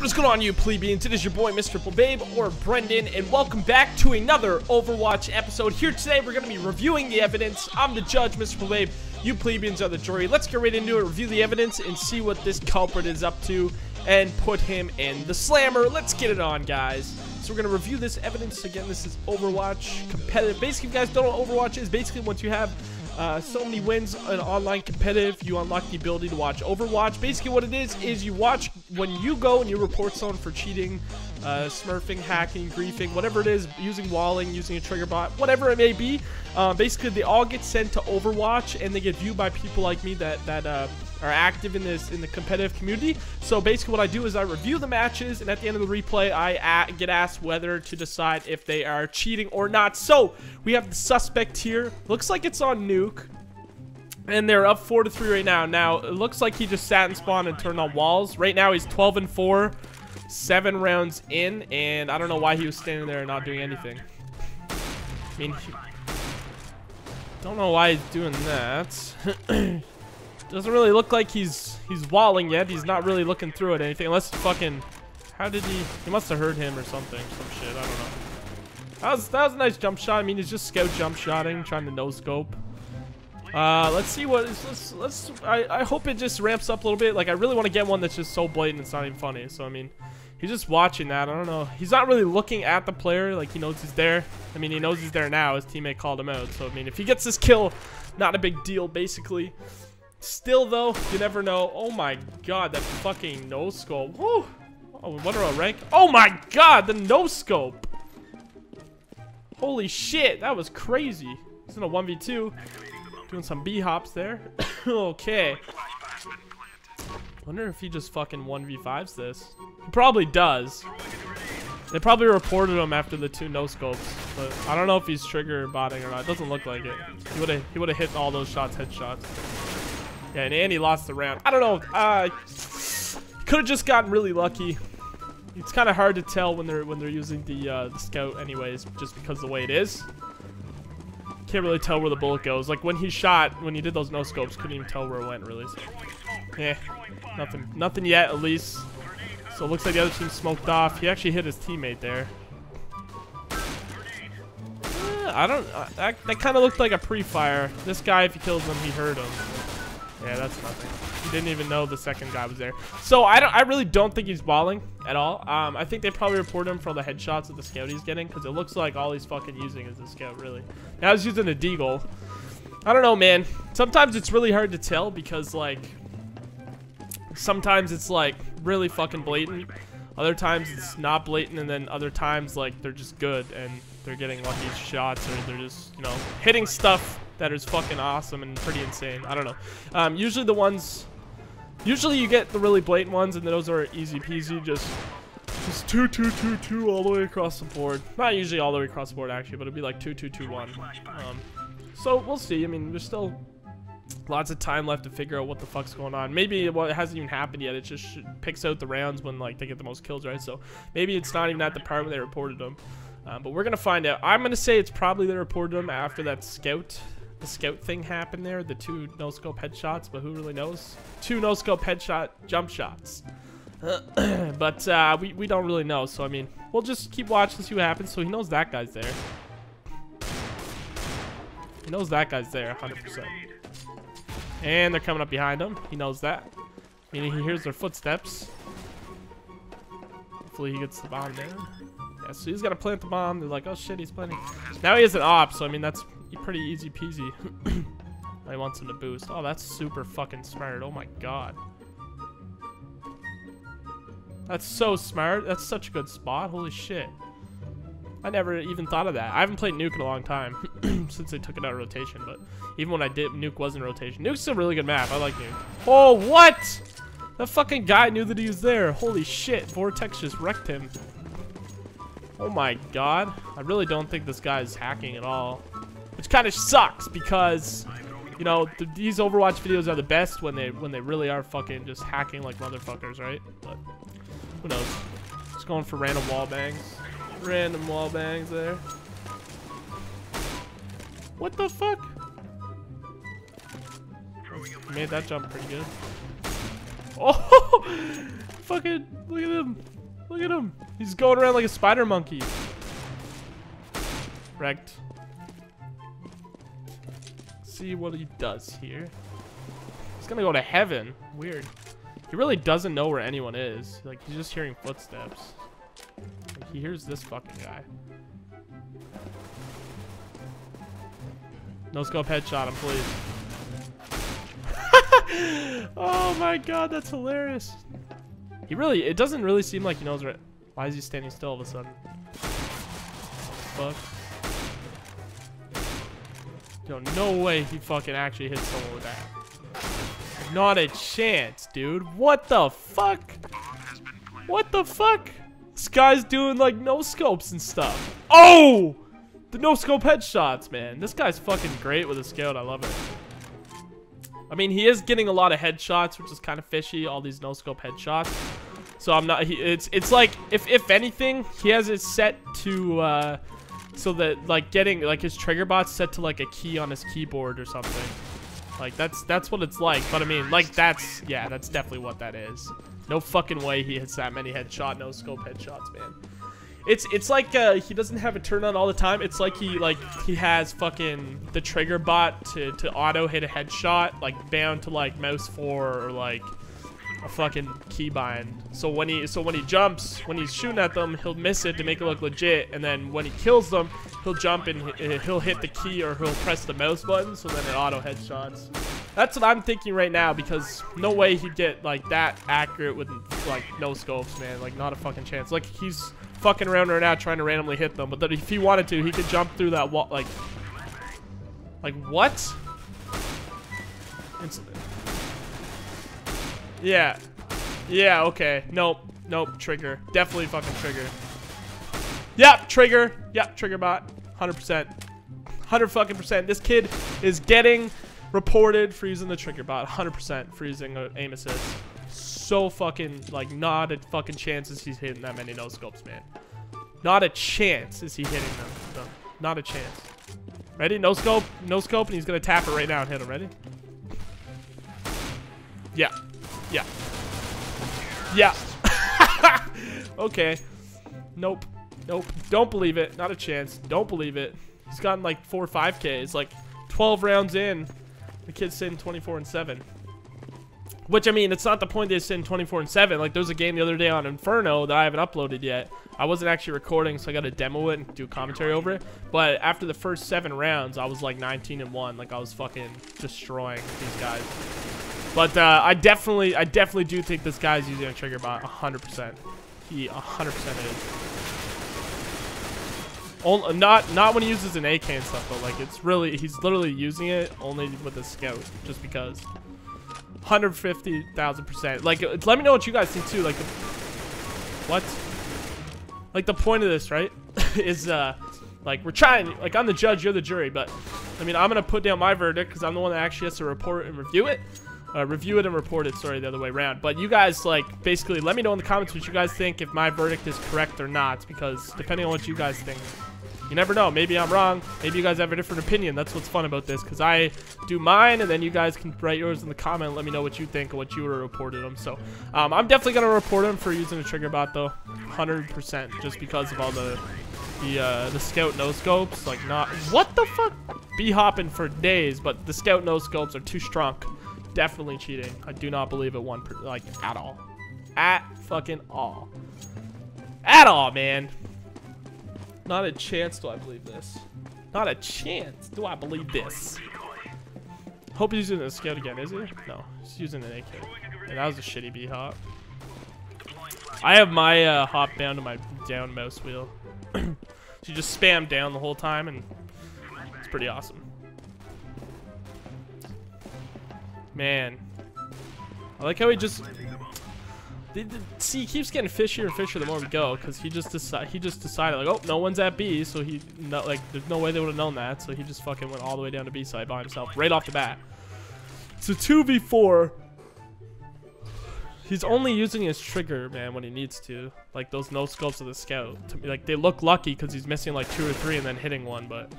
what's going on you plebeians? It is your boy Mr. Plebabe or Brendan and welcome back to another Overwatch episode. Here today we're going to be reviewing the evidence. I'm the judge, Mr. Babe. You plebeians are the jury. Let's get right into it, review the evidence, and see what this culprit is up to and put him in the slammer. Let's get it on, guys. So we're going to review this evidence. Again, this is Overwatch competitive. Basically, if you guys don't know what Overwatch is, basically once you have uh, so many wins in online competitive, you unlock the ability to watch Overwatch. Basically what it is, is you watch when you go and you report someone for cheating, uh, smurfing, hacking, griefing, whatever it is, using walling, using a trigger bot, whatever it may be. Uh, basically, they all get sent to Overwatch and they get viewed by people like me that, that uh, are active in this in the competitive community. So basically what I do is I review the matches and at the end of the replay I get asked whether to decide if they are cheating or not. So we have the suspect here. Looks like it's on nuke. And they're up 4 to 3 right now. Now, it looks like he just sat and spawned and turned on walls. Right now, he's 12 and 4, 7 rounds in, and I don't know why he was standing there and not doing anything. I mean, don't know why he's doing that. Doesn't really look like he's he's walling yet. He's not really looking through at anything. Unless fucking... How did he... He must have heard him or something. Some shit. I don't know. That was, that was a nice jump shot. I mean, he's just scout jump shotting, trying to no scope. Uh, let's see what is let's let's I, I hope it just ramps up a little bit. Like I really want to get one that's just so blatant it's not even funny. So I mean, he's just watching that. I don't know. He's not really looking at the player like he knows he's there. I mean, he knows he's there now. His teammate called him out. So I mean, if he gets this kill, not a big deal basically. Still, though, you never know. Oh my god, that fucking no-scope. Woo! Oh, what are our rank? Oh my god, the no-scope! Holy shit, that was crazy. He's in a 1v2. Doing some B-hops there. okay. Wonder if he just fucking 1v5s this. He probably does. They probably reported him after the two no scopes, but I don't know if he's trigger botting or not. It doesn't look like it. He would have he would have hit all those shots headshots. Yeah, and Andy lost the round. I don't know. Uh, could have just gotten really lucky. It's kind of hard to tell when they're when they're using the uh, the scout, anyways, just because the way it is. Can't really tell where the bullet goes. Like when he shot, when he did those no scopes, couldn't even tell where it went really. Yeah, nothing, nothing yet at least. So it looks like the other team smoked off. He actually hit his teammate there. Uh, I don't. Uh, that that kind of looked like a pre-fire. This guy, if he kills him, he hurt him. Yeah, that's nothing. He didn't even know the second guy was there. So I don't. I really don't think he's walling at all. Um, I think they probably reported him for the headshots that the scout he's getting because it looks like all he's fucking using is the scout. Really. Now he's using a deagle. I don't know, man. Sometimes it's really hard to tell because like sometimes it's like really fucking blatant. Other times it's not blatant, and then other times like they're just good and they're getting lucky shots or they're just you know hitting stuff that is fucking awesome and pretty insane. I don't know. Um, usually the ones, usually you get the really blatant ones and those are easy peasy. Just, just two, two, two, two all the way across the board. Not usually all the way across the board actually, but it'd be like two, two, two, one. Um, so we'll see. I mean, there's still lots of time left to figure out what the fuck's going on. Maybe it hasn't even happened yet. It just picks out the rounds when like they get the most kills, right? So maybe it's not even at the part where they reported them. Um, but we're gonna find out. I'm gonna say it's probably they reported them after that scout the scout thing happened there, the two no-scope headshots, but who really knows? Two no-scope headshot jump shots. but uh, we, we don't really know, so I mean, we'll just keep watching, to see what happens. So he knows that guy's there. He knows that guy's there, 100%. And they're coming up behind him. He knows that. Meaning he hears their footsteps. Hopefully he gets the bomb there. Yeah, so he's got to plant the bomb. They're like, oh shit, he's planting. Now he has an op, so I mean, that's pretty easy peasy. I want him to boost. Oh, that's super fucking smart. Oh my god. That's so smart. That's such a good spot. Holy shit. I never even thought of that. I haven't played Nuke in a long time since they took it out of rotation, but even when I did, Nuke was in rotation. Nuke's a really good map. I like Nuke. Oh, what? That fucking guy knew that he was there. Holy shit. Vortex just wrecked him. Oh my god. I really don't think this guy is hacking at all. Which kind of sucks because, you know, th these Overwatch videos are the best when they when they really are fucking just hacking like motherfuckers, right? But who knows? Just going for random wall bangs. Random wall bangs there. What the fuck? Made that jump pretty good. Oh! fucking, look at him. Look at him. He's going around like a spider monkey. Wrecked. See what he does here. He's gonna go to heaven. Weird. He really doesn't know where anyone is. Like, he's just hearing footsteps. Like, he hears this fucking guy. No scope headshot him, please. oh my god, that's hilarious. He really, it doesn't really seem like he knows where. Why is he standing still all of a sudden? Fuck. Yo, no way he fucking actually hit someone with that. Not a chance, dude. What the fuck? What the fuck? This guy's doing like no scopes and stuff. Oh! The no scope headshots, man. This guy's fucking great with a scout. I love it. I mean, he is getting a lot of headshots, which is kind of fishy. All these no scope headshots. So I'm not. He, it's it's like if if anything, he has it set to uh, so that like getting like his trigger bot's set to like a key on his keyboard or something. Like that's that's what it's like. But I mean, like that's yeah, that's definitely what that is. No fucking way he hits that many headshot no scope headshots, man. It's it's like uh, he doesn't have it turned on all the time. It's like he like he has fucking the trigger bot to to auto hit a headshot like bound to like mouse four or like a fucking keybind. So when he so when he jumps, when he's shooting at them, he'll miss it to make it look legit, and then when he kills them, he'll jump and he'll hit the key or he'll press the mouse button, so then it auto headshots. That's what I'm thinking right now because no way he'd get like that accurate with like no scopes, man. Like not a fucking chance. Like he's fucking around right now trying to randomly hit them. But if he wanted to, he could jump through that wall. Like, like what? It's, yeah. Yeah, okay. Nope. Nope. Trigger. Definitely fucking trigger. Yep, trigger. Yep, trigger bot. 100%. 100 fucking percent. This kid is getting reported for using the trigger bot. 100% for using aim assist so fucking, like, not a fucking chance is he's hitting that many no-scopes, man. Not a chance is he hitting them. No, not a chance. Ready? No scope, no scope, and he's gonna tap it right now and hit him. Ready? Yeah. Yeah. Yeah. okay. Nope. Nope. Don't believe it. Not a chance. Don't believe it. He's gotten like four or five Ks. Like 12 rounds in. The kid's sitting 24 and 7. Which, I mean, it's not the point they send 24 and 7. Like, there was a game the other day on Inferno that I haven't uploaded yet. I wasn't actually recording, so I got to demo it and do commentary over it. But after the first seven rounds, I was like 19 and 1. Like, I was fucking destroying these guys. But uh, I definitely, I definitely do think this guy's using a trigger bot 100%. He 100% is. Only, not not when he uses an AK and stuff, but like it's really he's literally using it only with a scout, just because. 150,000%. Like, let me know what you guys think too. Like, the, what? Like, the point of this, right? is, uh, like, we're trying, like, I'm the judge, you're the jury, but, I mean, I'm gonna put down my verdict because I'm the one that actually has to report and review it. Uh, review it and report it, sorry, the other way around. But you guys, like, basically, let me know in the comments what you guys think if my verdict is correct or not, because depending on what you guys think, you never know. Maybe I'm wrong. Maybe you guys have a different opinion. That's what's fun about this, because I do mine, and then you guys can write yours in the comment. Let me know what you think and what you reported them. So um, I'm definitely going to report him for using a trigger bot, though. 100%, just because of all the the uh, the scout no scopes. Like, not... What the fuck? Be hopping for days, but the scout no scopes are too strong. Definitely cheating. I do not believe it one, like, at all. At fucking all. At all, man. Not a chance do I believe this. Not a chance do I believe this. Hope he's using a scout again, is he? No, he's using an AK. And that was a shitty B hop. I have my uh, hop down to my down mouse wheel. you just spam down the whole time and it's pretty awesome. Man. I like how he just see, he keeps getting fishier and fishier the more we go, because he just decide he just decided like, oh, no one's at B, so he like there's no way they would have known that, so he just fucking went all the way down to B side by himself right off the bat. So two v four. He's only using his trigger, man, when he needs to. Like those no scopes of the scout. Me, like they look lucky because he's missing like two or three and then hitting one, but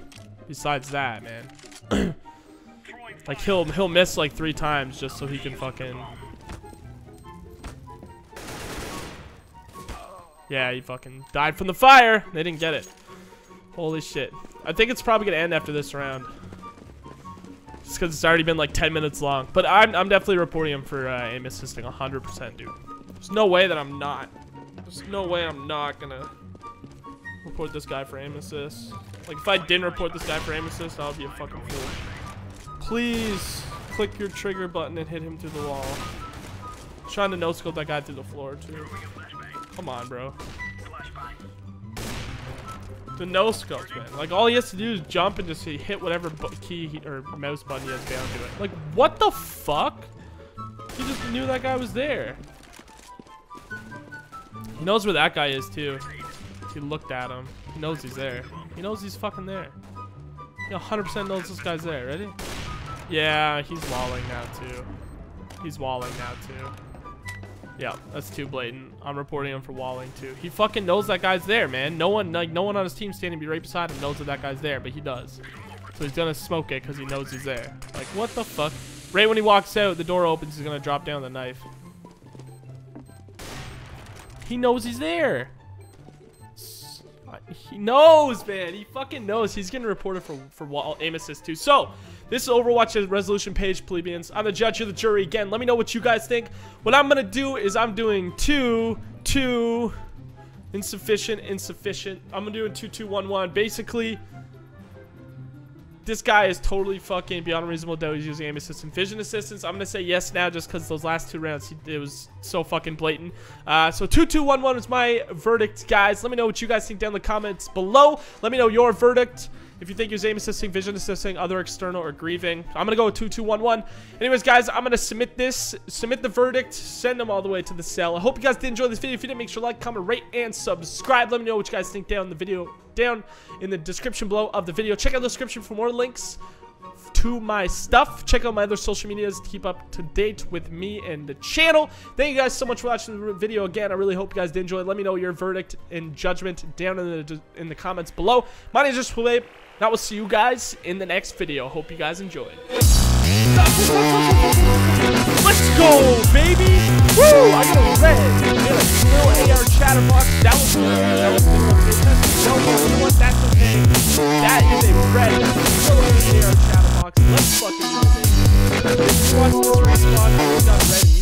besides that, man. like he'll he'll miss like three times just so he can fucking Yeah, he fucking died from the fire. They didn't get it. Holy shit. I think it's probably to end after this round. Just because it's already been like 10 minutes long. But I'm, I'm definitely reporting him for uh, aim assisting 100%, dude. There's no way that I'm not. There's no way I'm not to report this guy for aim assist. Like, if I didn't report this guy for aim assist, I would be a fucking fool. Please click your trigger button and hit him through the wall. trying to no-scope that guy through the floor, too. Come on, bro. The no scopes, man. Like all he has to do is jump and just hit whatever key he, or mouse button he has down to it. Like what the fuck? He just knew that guy was there. He knows where that guy is too. He looked at him. He knows he's there. He knows he's fucking there. He 100% knows this guy's there. Ready? Yeah, he's walling now too. He's walling now too. Yeah, that's too blatant. I'm reporting him for walling too. He fucking knows that guy's there, man. No one, like, no one on his team standing be right beside him knows that that guy's there, but he does. So he's gonna smoke it because he knows he's there. Like, what the fuck? Right when he walks out, the door opens. He's gonna drop down the knife. He knows he's there. He knows, man. He fucking knows. He's getting reported for for wall aim assist too. So this is Overwatch resolution page, plebeians. I'm the judge of the jury. Again, let me know what you guys think. What I'm going to do is I'm doing two, two, insufficient, insufficient. I'm going to do a two, two, one, one. Basically, this guy is totally fucking beyond reasonable doubt he's using aim assist and vision assistance. I'm gonna say yes now just because those last two rounds it was so fucking blatant. Uh, so 2211 is my verdict, guys. Let me know what you guys think down in the comments below. Let me know your verdict. If you think you're aim assisting, vision assisting, other external, or griefing, I'm going to go with 2211. Anyways, guys, I'm going to submit this, submit the verdict, send them all the way to the cell. I hope you guys did enjoy this video. If you did, make sure to like, comment, rate, and subscribe. Let me know what you guys think down in the video, down in the description below of the video. Check out the description for more links to my stuff. Check out my other social medias to keep up to date with me and the channel. Thank you guys so much for watching the video again. I really hope you guys did enjoy. It. Let me know your verdict and judgment down in the in the comments below. My name is just Philippe. I will see you guys in the next video. Hope you guys enjoyed. Let's go, baby! Woo! I got a red. I got a Galil AR chatterbox. That was good. That was good. No, you know what? That's okay. That is a red. Galil AR chatterbox. Let's fucking do. This this respawn. We got ready.